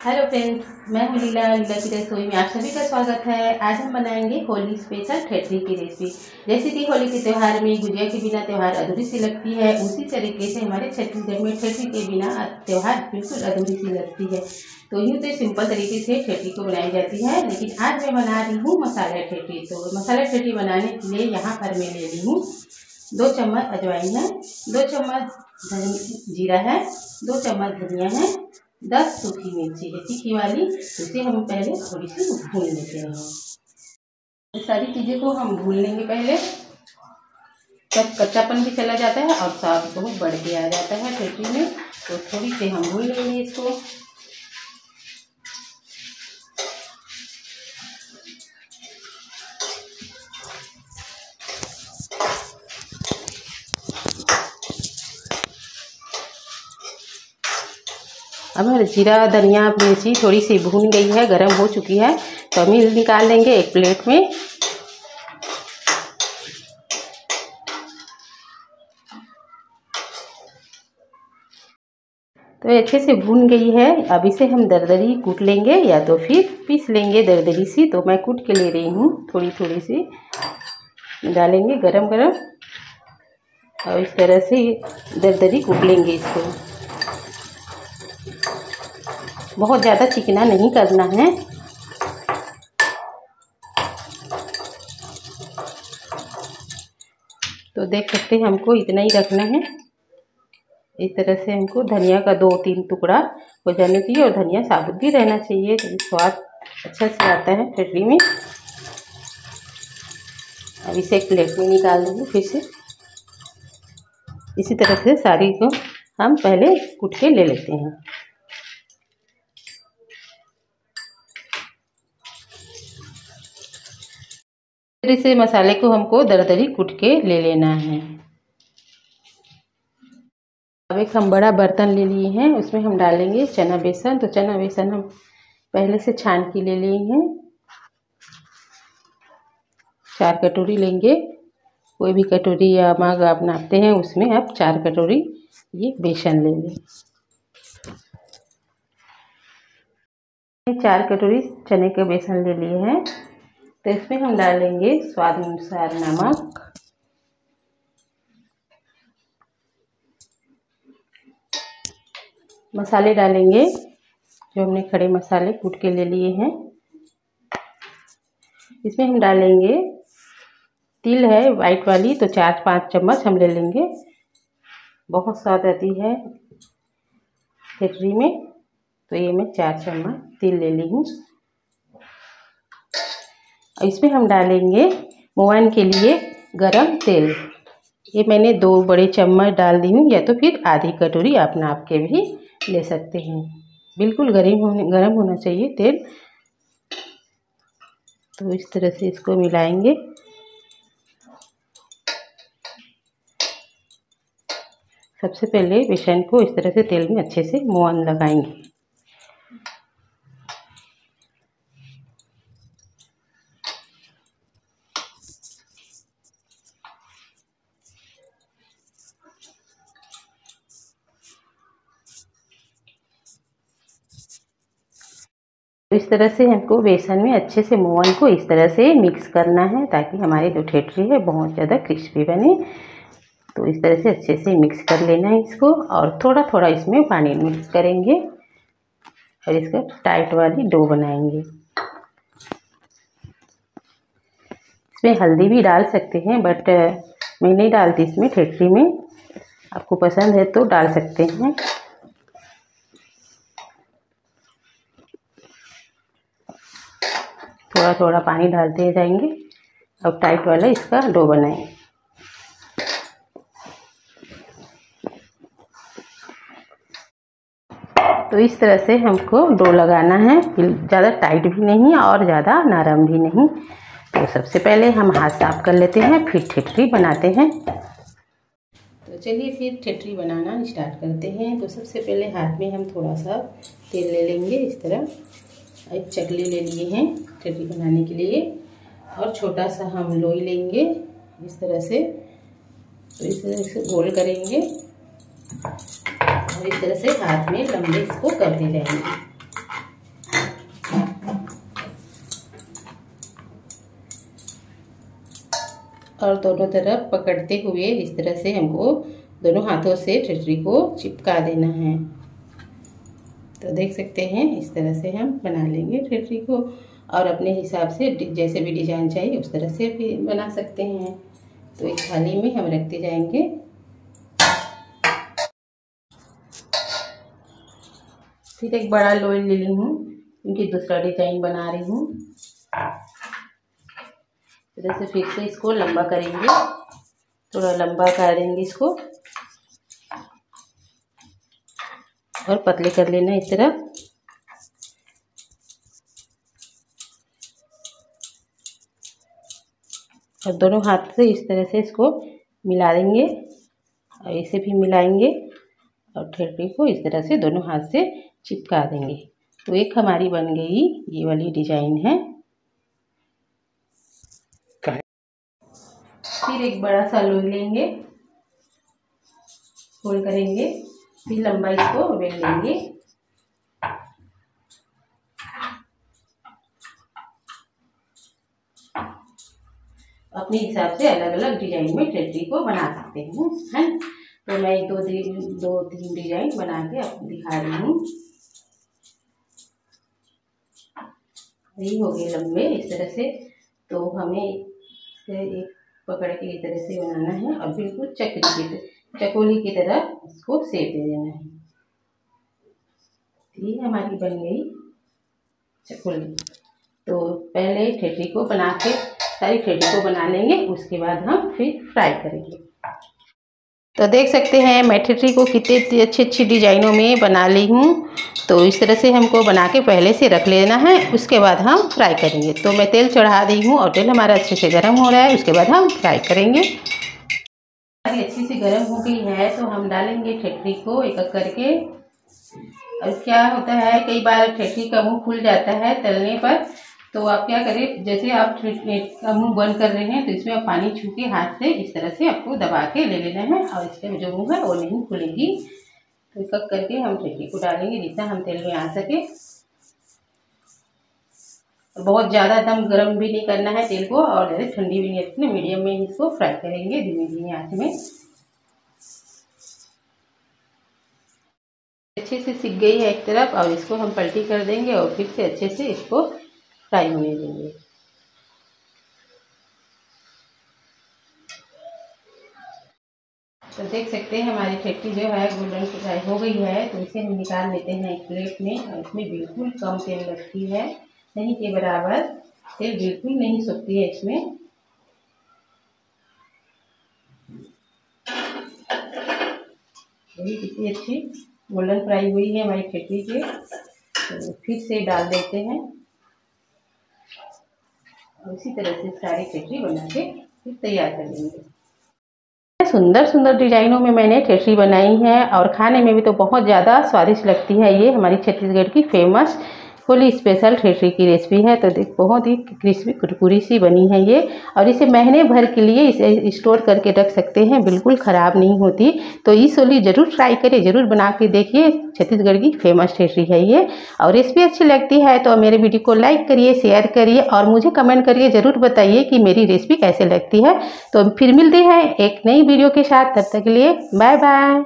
Hello friends मैं हूँ लीला लीला की रसोई में आप सभी का स्वागत है। आज हम बनाएँगे होली स्पेशल ठेठरी की रेसिपी जैसे कि होली के त्यौहार में गुजिया के बिना त्यौहार अधूरी सी लगती है। उसी तरीके से हमारे छत्तीसगढ़ में ठेठरी के बिना त्यौहार बिल्कुल अधूरी सी लगती है। तो यूँ तो सिंपल तरीके से ठेठरी को बनाई जाती है, लेकिन आज मैं बना रही हूँ मसाला ठेठरी तो मसाला ठेठरी बनाने के लिए यहाँ पर मैं ले ली हूँ दो चम्मच अजवाइन है, दो चम्मच जीरा है, दो चम्मच धनिया है दस सूखी मिर्ची है। तीखी वाली उसे हम पहले थोड़ी सी भून लेते हैं। सारी चीज़ें को हम भून लेंगे पहले। तब कच्चापन भी चला जाता है और साफ़ बहुत बढ़ के आ जाता है खेती में। तो थोड़ी सी हम भून लेंगे इसको। अब हमारे जीरा धनिया मिर्ची थोड़ी सी भून गई है, गर्म हो चुकी है। तो हम निकाल लेंगे एक प्लेट में। तो अच्छे से भून गई है। अब इसे हम दरदरी कूट लेंगे या तो फिर पीस लेंगे दरदरी सी। तो मैं कूट के ले रही हूँ थोड़ी थोड़ी सी। डालेंगे गरम गरम और इस तरह से दरदरी कूट लेंगे इसको। बहुत ज़्यादा चिकना नहीं करना है। तो देख सकते हैं हमको इतना ही रखना है। इस तरह से हमको धनिया का दो तीन टुकड़ा हो जाना चाहिए और धनिया साबुत भी रहना चाहिए। तो स्वाद अच्छा से आता है चटनी में। अब इसे एक प्लेट में निकाल देंगे फिर से। इसी तरह से सारी को हम पहले कूट के ले लेते हैं। से मसाले को हमको दरदरी कूट के ले लेना है। अब एक हम बड़ा बर्तन ले लिए हैं, उसमें हम डालेंगे चना बेसन। तो चना बेसन हम पहले से छान के ले लिए हैं। चार कटोरी लेंगे। कोई भी कटोरी या मग आप नापते हैं, उसमें आप चार कटोरी ये बेसन ले लें चार कटोरी चने के बेसन ले लिए हैं। तो इसमें हम डालेंगे स्वाद अनुसार नमक। मसाले डालेंगे, जो हमने खड़े मसाले कूट के ले लिए हैं। इसमें हम डालेंगे, तिल है वाइट वाली तो चार पाँच चम्मच हम ले लेंगे। बहुत स्वाद आती है फैक्ट्री में। तो ये मैं चार चम्मच तिल ले ली हूँ। इसमें हम डालेंगे मोवन के लिए गरम तेल। ये मैंने दो बड़े चम्मच डाल दी हूँ, या तो फिर आधी कटोरी आप नाप के भी ले सकते हैं। बिल्कुल गर्म होने, गर्म होना चाहिए तेल। तो इस तरह से इसको मिलाएँगे। सबसे पहले बेसन को इस तरह से तेल में अच्छे से मोवन लगाएँगे। इस तरह से हमको बेसन में अच्छे से मोहन को इस तरह से मिक्स करना है ताकि हमारी जो ठेठरी है बहुत ज़्यादा क्रिस्पी बने। तो इस तरह से अच्छे से मिक्स कर लेना है इसको और थोड़ा थोड़ा इसमें पानी मिक्स करेंगे और इसका टाइट वाली डो बनाएँगे। इसमें हल्दी भी डाल सकते हैं, बट मैं नहीं डालती इसमें ठेठरी में। आपको पसंद है तो डाल सकते हैं। थोड़ा थोड़ा पानी डालते जाएँगे। अब टाइट वाला इसका डो बनाएँगे। तो इस तरह से हमको डो लगाना है। ज़्यादा टाइट भी नहीं और ज़्यादा नरम भी नहीं। तो सबसे पहले हम हाथ साफ़ कर लेते हैं, फिर ठेठरी बनाते हैं। तो चलिए फिर ठेठरी बनाना स्टार्ट करते हैं। तो सबसे पहले हाथ में हम थोड़ा सा तेल ले लेंगे इस तरह। एक चकली ले लिए हैं, चकली बनाने के लिए। और छोटा सा हम लोई लेंगे इस तरह से। तो इस तरह से गोल करेंगे। और इस तरह से हाथ में लंबे इसको करते जाएँगे और दोनों तरफ़ पकड़ते हुए इस तरह से हमको दोनों हाथों से टटरी को चिपका देना है। तो देख सकते हैं, इस तरह से हम बना लेंगे ठेठरी को। और अपने हिसाब से जैसे भी डिज़ाइन चाहिए, उस तरह से भी बना सकते हैं। तो एक थाली में हम रखते जाएँगे। फिर एक बड़ा लोई ले ली हूँ, क्योंकि दूसरा डिज़ाइन बना रही हूँ। जैसे फिर से इसको लंबा करेंगे। थोड़ा लंबा करेंगे इसको। और पतले कर लेना इस तरह। और दोनों हाथ से इस तरह से इसको मिला देंगे और इसे भी मिलाएँगे और ठेठी को इस तरह से दोनों हाथ से चिपका देंगे। तो एक हमारी बन गई ये वाली डिज़ाइन है। फिर एक बड़ा सा लोई लेंगे, फोल्ड करेंगे। फिर लंबा इसको बेल लेंगे। अपने हिसाब से अलग अलग डिज़ाइन में ट्रेटरी को बना सकते हैं, है तो मैं दो दो तीन डिज़ाइन बना के दिखा रही हूँ। हो गए लंबे इस तरह से। तो हमें एक पकड़ के इस तरह से बनाना है। और बिल्कुल चक्री की चकोली की तरह इसको सेप दे देना है। ये हमारी बन गई चकोली। तो पहले ठेठी को बना के, सारी फेटी को बना लेंगे, उसके बाद हम फिर फ्राई करेंगे। तो देख सकते हैं, मैं ठेठी को कितने अच्छी अच्छी डिजाइनों में बना ली हूँ। तो इस तरह से हमको बना के पहले से रख लेना है, उसके बाद हम फ्राई करेंगे। तो मैं तेल चढ़ा दी हूँ और तेल हमारा अच्छे से गर्म हो रहा है, उसके बाद हम फ्राई करेंगे। हमारी अच्छी से गर्म हो गई है तो हम डालेंगे ठेठी को एक एक करके। और क्या होता है, कई बार ठेठी का मुँह खुल जाता है तलने पर। तो आप क्या करें, जैसे आप का मुँह बंद कर रहे हैं तो इसमें आप पानी छू के हाथ से इस तरह से आपको दबा के ले लेना है। और इसमें जो मुँह है, वो नहीं खुलेगी तो कब करके हम ठेके को डालेंगे, जितना हम तेल में आ सके। बहुत ज़्यादा दम गर्म भी नहीं करना है तेल को और ज़्यादा ठंडी भी नहीं रखनी। मीडियम में इसको फ्राई करेंगे धीमे धीमे आँच में। अच्छे से सीख गई है एक तरफ़ और इसको हम पलटी कर देंगे और फिर से अच्छे से इसको फ्राई होने देंगे। तो देख सकते हैं हमारी चटनी जो है गोल्डन फ्राई हो गई है तो इसे हम निकाल लेते हैं एक प्लेट में और इसमें बिल्कुल कम तेल लगती है। नहीं के बराबर तेल बिल्कुल नहीं सूखती है इसमें। कितनी अच्छी गोल्डन फ्राई हुई है हमारी चटनी के। तो फिर से डाल देते हैं। उसी तरह से सारी ठेठरी बना के फिर तैयार कर लेंगे। सुंदर सुंदर डिजाइनों में मैंने ठेठरी बनाई है और खाने में भी तो बहुत ज़्यादा स्वादिष्ट लगती है ये हमारी छत्तीसगढ़ की फ़ेमस फुली स्पेशल ठेठरी की रेसिपी है तो देख, बहुत ही क्रिस्पी, कुरकुरी सी बनी है ये। और इसे महीने भर के लिए इसे स्टोर करके रख सकते हैं, बिल्कुल ख़राब नहीं होती। तो इस होली ज़रूर ट्राई करिए ज़रूर बना के देखिए, छत्तीसगढ़ की फ़ेमस ठेठरी है ये। और रेसिपी अच्छी लगती है तो मेरे वीडियो को लाइक करिए, शेयर करिए और मुझे कमेंट करिए, ज़रूर बताइए कि मेरी रेसिपी कैसे लगती है। तो फिर मिलती है एक नई वीडियो के साथ, तब तक के लिए बाय बाय